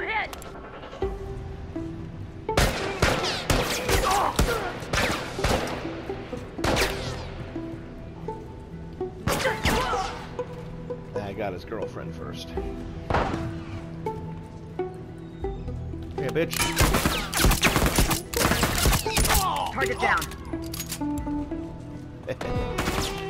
I'm hit! I got his girlfriend first. Hey, bitch. Target down.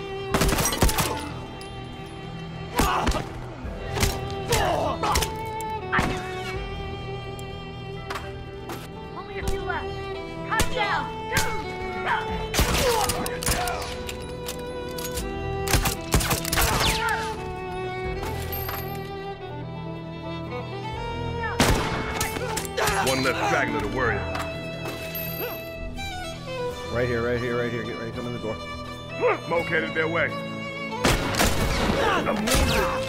One less straggler to worry about. Right here, right here, right here. Get ready, come in the door. Smoke headed their way.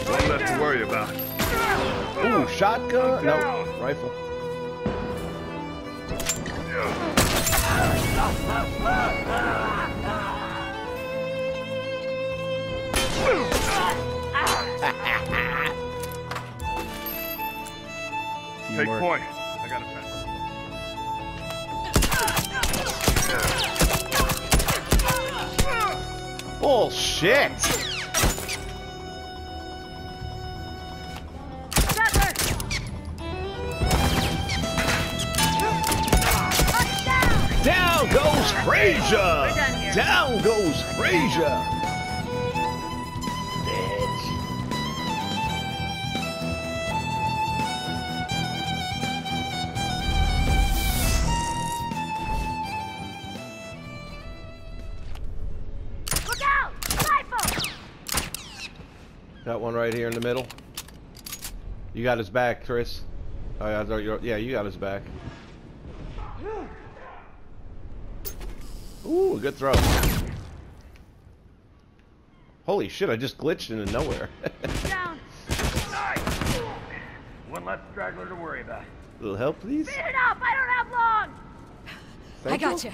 One less to worry about. Ooh, shotgun? No, rifle. Take Teamwork. point. I got a pass. Bullshit! Frazier! We're done here. Down goes Frazier! Look out! Rifle! Got one right here in the middle. You got his back, Chris. Oh yeah, yeah, you got his back. Ooh, a good throw. Holy shit, I just glitched into nowhere. Down! One less straggler to worry about. A little help, please? Speed it up! I don't have long! Thank I you. got you.